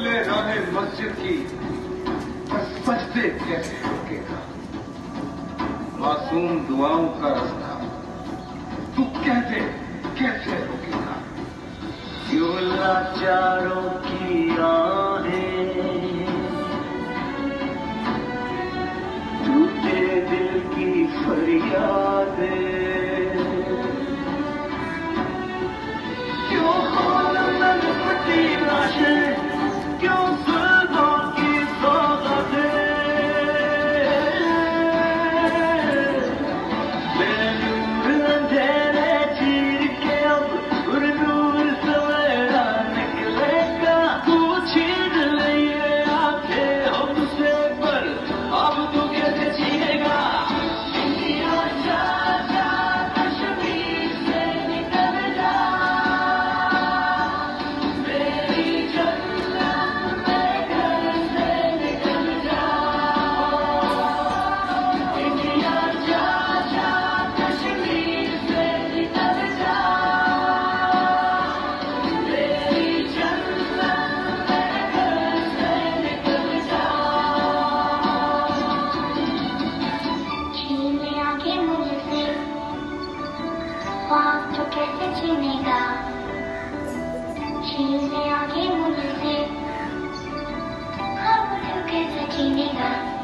बदले राह मस्जिद की। सजदे कैसे रोकेगा मासूम दुआओं का रास्ता। तू कहते कैसे रोकेगा? क्यों लाचारों की आहें 어떻게 지내가 신세하게 무슨 하루 이렇게 지내가